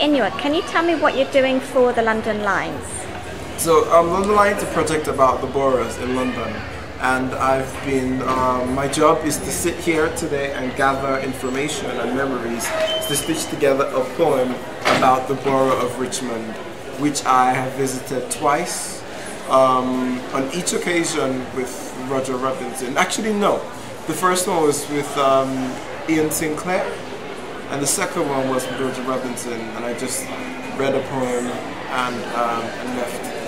Inua, can you tell me what you're doing for the London Lines? So um, London Line is a project about the boroughs in London and I've been, um, my job is to sit here today and gather information and memories to stitch together a poem about the borough of Richmond which I have visited twice um, on each occasion with Roger Robinson. Actually no, the first one was with um, Iain Sinclair and the second one was with Roger Robinson and I just read a poem and, um, and left